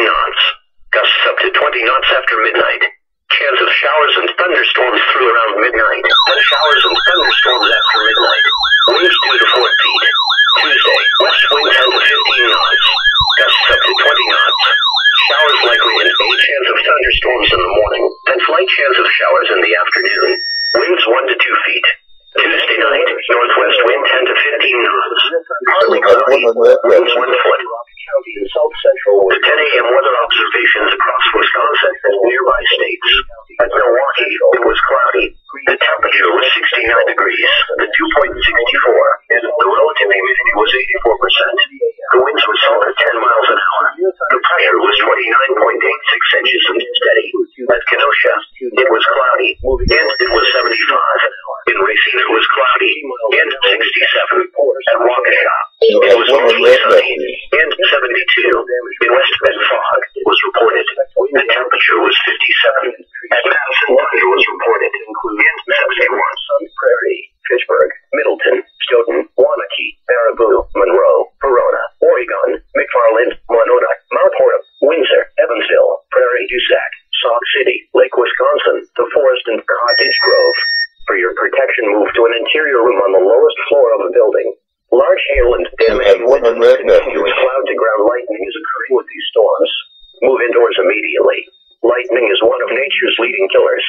knots. Gusts up to 20 knots after midnight. Chance of showers and thunderstorms through around midnight. Then showers and thunderstorms after midnight. Winds 2 to 4 feet. Tuesday, west wind 10 to 15 knots. Gusts up to 20 knots. Showers likely and a chance of thunderstorms in the morning. Then slight chance of showers in the afternoon. Winds 1 to 2 feet. Tuesday night, northwest wind 10 to 15 knots. Partly cloudy. Winds 1 foot. It was cloudy. The temperature was 69 degrees. The dew point 64, and the relative humidity was 84%. The winds were south at 10 miles an hour. The pressure was 29.86 inches and steady. At Kenosha, it was cloudy, and it was 75. In Racine, it was cloudy, and 67. At Waukesha, it was mostly sunny, and 72. In West Bend, fog was reported. The temperature was 57. At Madison, thunder was reported, and 71. Prairie, Fitchburg, Middleton, Stoughton, Waunakee, Baraboo, Monroe, Verona, Oregon, McFarland, Monona, Mount Horeb, Windsor, Evansville, Prairie du Sac, Sauk City, Lake Wisconsin, DeForest, and Cottage Grove. For your protection, move to an interior room on the lowest floor of a building. Large hail and winds and continuous cloud-to-ground lightning is occurring with these storms. Move indoors immediately. Lightning is one of nature's leading killers.